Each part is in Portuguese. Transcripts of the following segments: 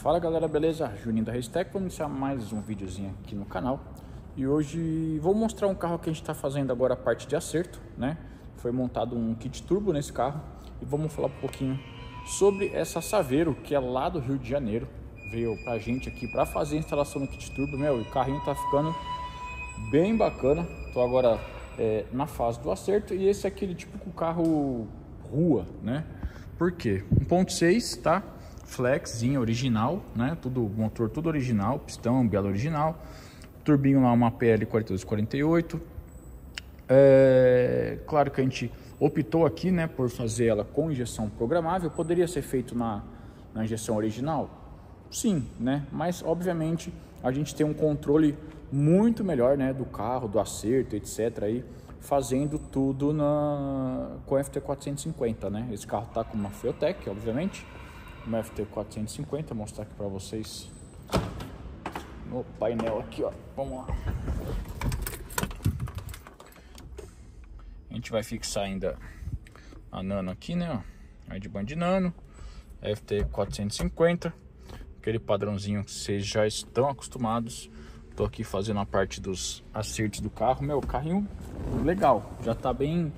Fala galera, beleza? Juninho da Restec, vamos iniciar mais um videozinho aqui no canal E hoje vou mostrar um carro que a gente está fazendo agora a parte de acerto, né? Foi montado um kit turbo nesse carro E vamos falar um pouquinho sobre essa Saveiro, que é lá do Rio de Janeiro Veio pra gente aqui para fazer a instalação no kit turbo Meu, o carrinho tá ficando bem bacana Tô agora é, na fase do acerto E esse é aquele típico carro rua, né? Por quê? 1.6, tá? Flexzinho original, né? Tudo motor tudo original, pistão, biela original. Turbinho lá uma PL 4248. É, claro que a gente optou aqui, né, por fazer ela com injeção programável. Poderia ser feito na, na injeção original? Sim, né? Mas obviamente a gente tem um controle muito melhor, né, do carro, do acerto, etc. aí, fazendo tudo na com FT450, né? Esse carro tá com uma Feotec, obviamente uma FT450, mostrar aqui para vocês no painel aqui, ó. Vamos lá. A gente vai fixar ainda a Nano aqui, né, ó. Redband Nano, FT450, aquele padrãozinho que vocês já estão acostumados. Tô aqui fazendo a parte dos acertos do carro. Meu, carrinho legal, já tá bem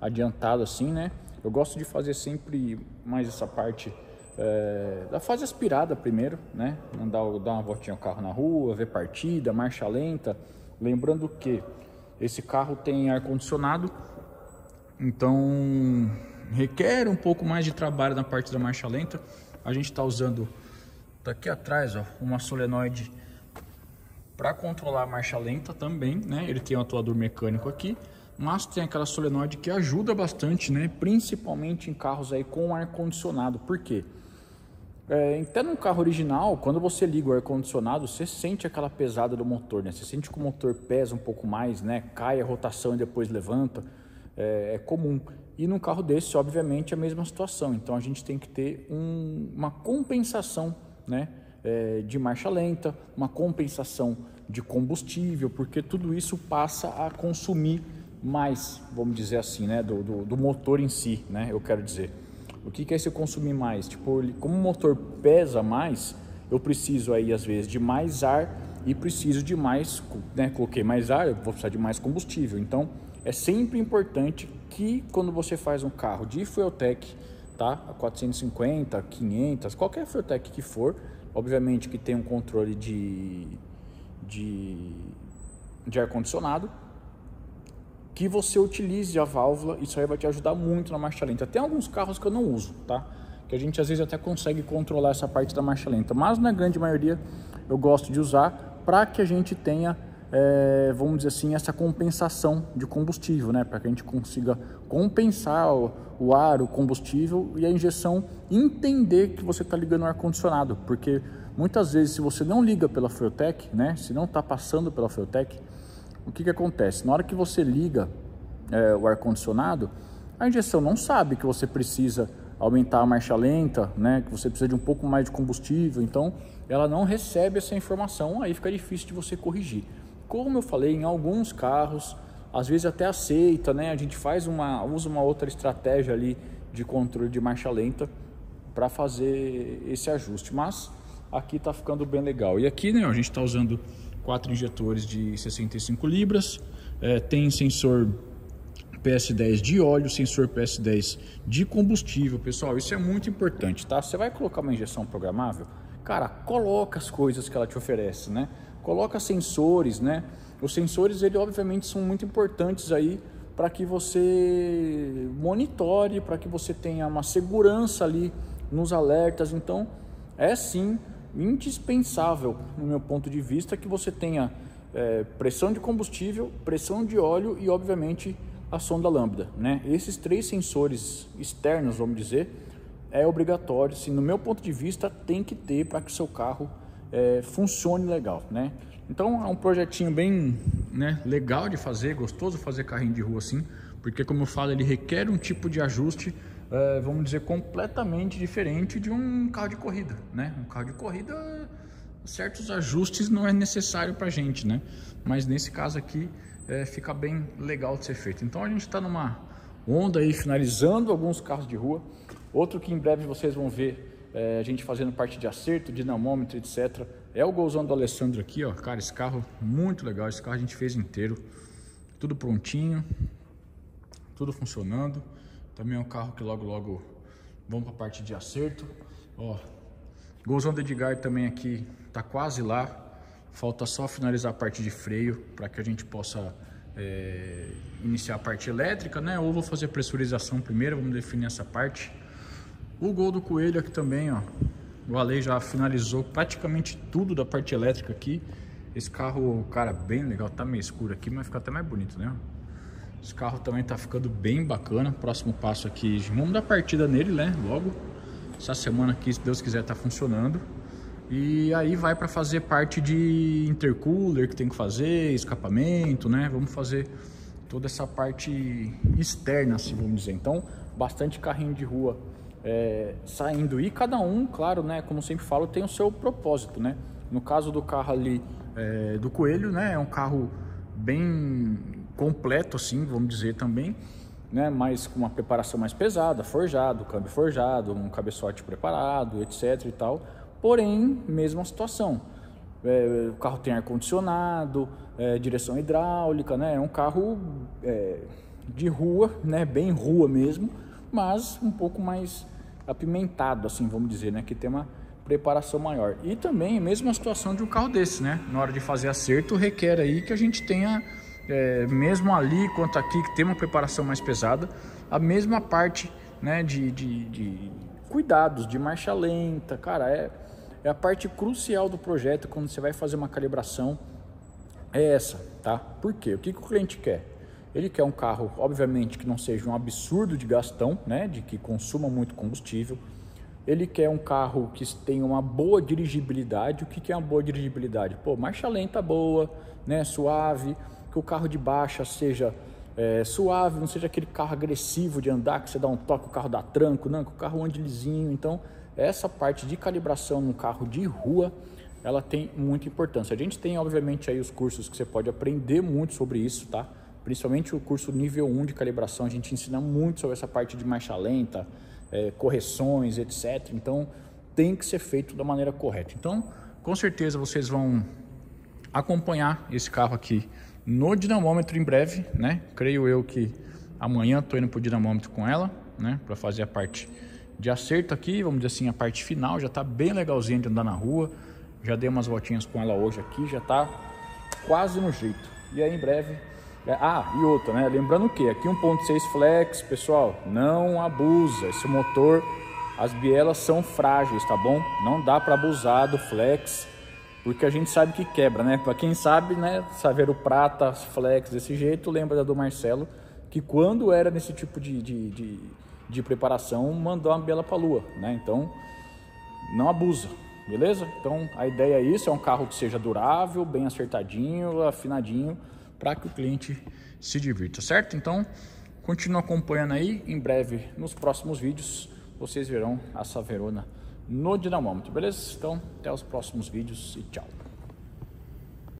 adiantado assim, né? Eu gosto de fazer sempre mais essa parte é, da fase aspirada primeiro, né? Andar, dar uma voltinha o carro na rua, ver partida, marcha lenta. Lembrando que esse carro tem ar-condicionado, então requer um pouco mais de trabalho na parte da marcha lenta. A gente está usando daqui atrás ó, uma solenoide para controlar a marcha lenta também, né? Ele tem um atuador mecânico aqui, mas tem aquela solenoide que ajuda bastante, né? Principalmente em carros aí com ar condicionado. Por quê? É, até no carro original, quando você liga o ar-condicionado, você sente aquela pesada do motor, né? Você sente que o motor pesa um pouco mais, né? Cai a rotação e depois levanta. É, é comum. E num carro desse, obviamente, é a mesma situação. Então a gente tem que ter um, uma compensação, né? É, de marcha lenta, uma compensação de combustível, porque tudo isso passa a consumir mais, vamos dizer assim, né? Do, do, do motor em si, né? Eu quero dizer. O que, que é se eu consumir mais? Tipo, como o motor pesa mais, eu preciso aí às vezes de mais ar e preciso de mais, né? Coloquei mais ar, eu vou precisar de mais combustível. Então, é sempre importante que quando você faz um carro de Fueltech, tá? A 450, 500, qualquer Fueltech que for, obviamente que tem um controle de, de, de ar condicionado, que você utilize a válvula, isso aí vai te ajudar muito na marcha lenta. Tem alguns carros que eu não uso, tá? Que a gente às vezes até consegue controlar essa parte da marcha lenta, mas na grande maioria eu gosto de usar para que a gente tenha, é, vamos dizer assim, essa compensação de combustível, né? Para que a gente consiga compensar o, o, ar, o combustível e a injeção entender que você está ligando o ar condicionado, porque muitas vezes se você não liga pela Fueltech, né? Se não está passando pela Fueltech, o que, que acontece? Na hora que você liga é, o ar-condicionado, a injeção não sabe que você precisa aumentar a marcha lenta, né? que você precisa de um pouco mais de combustível, então ela não recebe essa informação, aí fica difícil de você corrigir. Como eu falei, em alguns carros, às vezes até aceita, né? a gente faz uma, usa uma outra estratégia ali de controle de marcha lenta para fazer esse ajuste, mas aqui está ficando bem legal. E aqui né, a gente está usando quatro injetores de 65 libras, é, tem sensor PS10 de óleo, sensor PS10 de combustível, pessoal, isso é muito importante, tá? Você vai colocar uma injeção programável, cara, coloca as coisas que ela te oferece, né? Coloca sensores, né? Os sensores, ele obviamente são muito importantes aí para que você monitore, para que você tenha uma segurança ali nos alertas. Então, é sim indispensável, no meu ponto de vista, que você tenha é, pressão de combustível, pressão de óleo e, obviamente, a sonda lambda. Né? Esses três sensores externos, vamos dizer, é obrigatório, se no meu ponto de vista, tem que ter para que o seu carro é, funcione legal. Né? Então é um projetinho bem né, legal de fazer, gostoso fazer carrinho de rua assim, porque como eu falo, ele requer um tipo de ajuste vamos dizer, completamente diferente de um carro de corrida, né? Um carro de corrida, certos ajustes não é necessário para gente, né? Mas nesse caso aqui, é, fica bem legal de ser feito. Então a gente está numa onda aí, finalizando alguns carros de rua. Outro que em breve vocês vão ver é, a gente fazendo parte de acerto, dinamômetro, etc. É o golzão do Alessandro aqui, ó. Cara, esse carro muito legal. Esse carro a gente fez inteiro. Tudo prontinho. Tudo funcionando. Também é um carro que logo, logo vamos para a parte de acerto. Ó, golzão Edgar também aqui tá quase lá. Falta só finalizar a parte de freio para que a gente possa é, iniciar a parte elétrica, né? Ou vou fazer pressurização primeiro, vamos definir essa parte. O gol do Coelho aqui também, ó. O Ale já finalizou praticamente tudo da parte elétrica aqui. Esse carro, cara, bem legal. Tá meio escuro aqui, mas fica até mais bonito, né? Esse carro também tá ficando bem bacana. Próximo passo aqui, vamos dar partida nele, né? Logo. Essa semana aqui, se Deus quiser, tá funcionando. E aí vai para fazer parte de intercooler que tem que fazer, escapamento, né? Vamos fazer toda essa parte externa, assim, vamos dizer. Então, bastante carrinho de rua é, saindo e cada um, claro, né, como sempre falo, tem o seu propósito, né? No caso do carro ali é, do Coelho, né, é um carro bem completo, assim, vamos dizer também, né, mas com uma preparação mais pesada, forjado, câmbio forjado, um cabeçote preparado, etc e tal. Porém, mesma situação. É, o carro tem ar condicionado, é, direção hidráulica, né? É um carro é, de rua, né? Bem rua mesmo, mas um pouco mais apimentado, assim, vamos dizer, né? Que tem uma preparação maior. E também mesma situação de um carro desse, né? Na hora de fazer acerto, requer aí que a gente tenha, é, mesmo ali quanto aqui, que tem uma preparação mais pesada, a mesma parte, né? De, de, de cuidados, de marcha lenta, cara, é, é a parte crucial do projeto quando você vai fazer uma calibração, é essa, tá? Por quê? O que, que o cliente quer? Ele quer um carro, obviamente, que não seja um absurdo de gastão, né? De que consuma muito combustível. Ele quer um carro que tenha uma boa dirigibilidade. O que, que é uma boa dirigibilidade? Pô, marcha lenta boa, né? Suave. Que o carro de baixa seja é, suave, não seja aquele carro agressivo de andar, que você dá um toque, o carro dá tranco, não, que o carro ande lisinho. Então, essa parte de calibração no carro de rua, ela tem muita importância. A gente tem, obviamente, aí os cursos que você pode aprender muito sobre isso, tá? principalmente o curso nível 1 de calibração, a gente ensina muito sobre essa parte de marcha lenta, é, correções, etc. Então, tem que ser feito da maneira correta. Então, com certeza vocês vão acompanhar esse carro aqui no dinamômetro em breve, né? Creio eu que amanhã estou indo para o dinamômetro com ela, né? Para fazer a parte de acerto aqui, vamos dizer assim, a parte final. Já está bem legalzinha de andar na rua. Já dei umas voltinhas com ela hoje aqui, já está quase no jeito. E aí em breve é, ah, e outra, né? Lembrando que aqui 1.6 flex, pessoal, não abusa. Esse motor, as bielas são frágeis, tá bom? Não dá para abusar do flex, porque a gente sabe que quebra, né? Para quem sabe, né? Saveiro prata, flex desse jeito, lembra do Marcelo, que quando era nesse tipo de, de, de, de preparação, mandou uma biela para lua, né? Então, não abusa, beleza? Então, a ideia é isso, é um carro que seja durável, bem acertadinho, afinadinho, para que o cliente se divirta, certo? Então, continue acompanhando aí, em breve, nos próximos vídeos, vocês verão a Saverona no dinamômetro, beleza? Então, até os próximos vídeos e tchau.